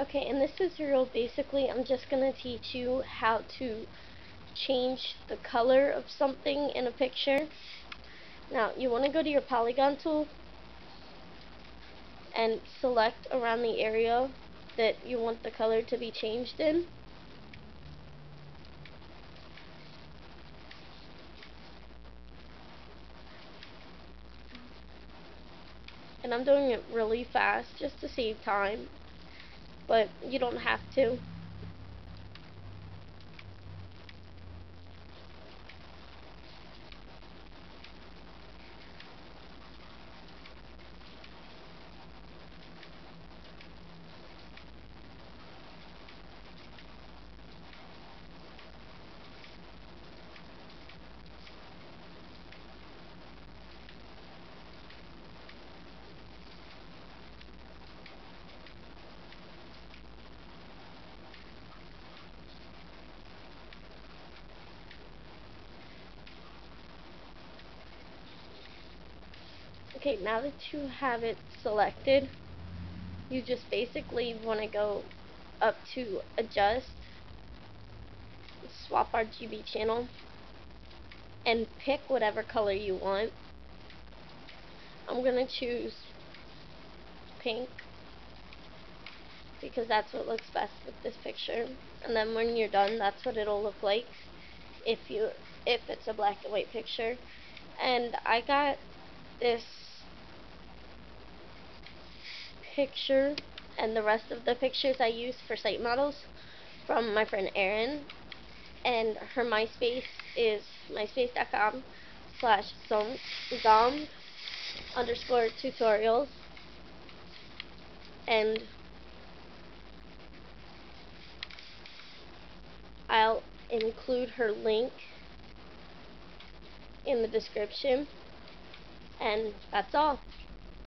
Okay, in this tutorial, basically, I'm just going to teach you how to change the color of something in a picture. Now, you want to go to your polygon tool and select around the area that you want the color to be changed in. And I'm doing it really fast just to save time but you don't have to. Okay, now that you have it selected, you just basically want to go up to adjust, swap RGB channel, and pick whatever color you want. I'm going to choose pink because that's what looks best with this picture. And then when you're done, that's what it'll look like if you if it's a black and white picture. And I got this picture and the rest of the pictures I use for site models from my friend Erin. And her MySpace is myspace.com slash zomg underscore tutorials. And I'll include her link in the description. And that's all.